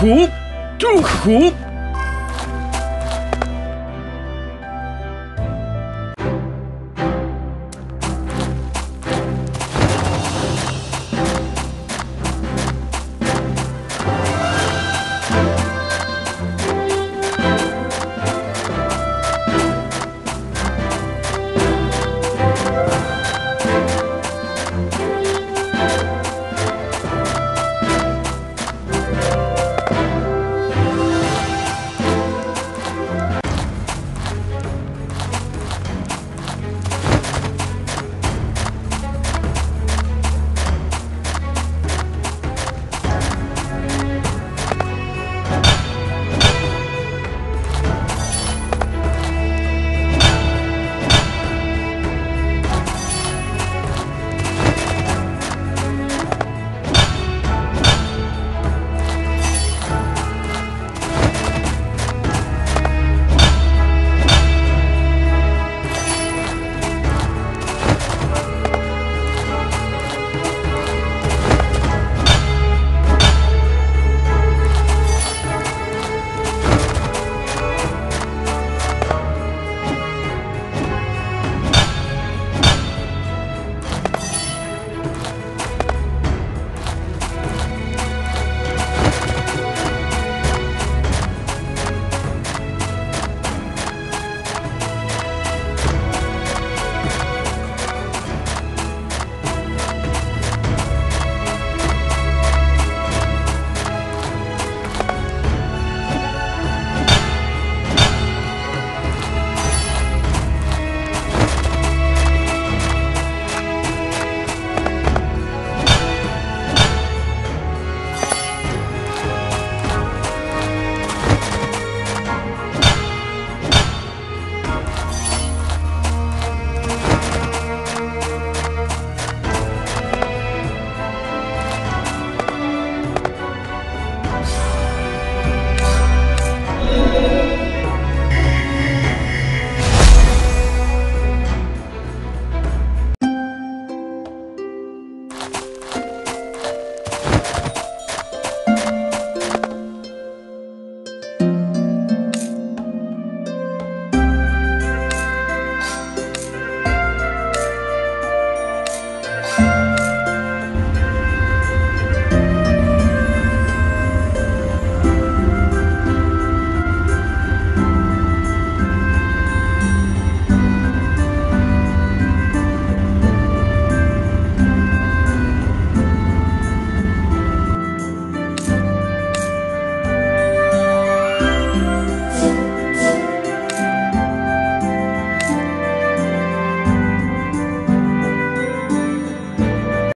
虎祝虎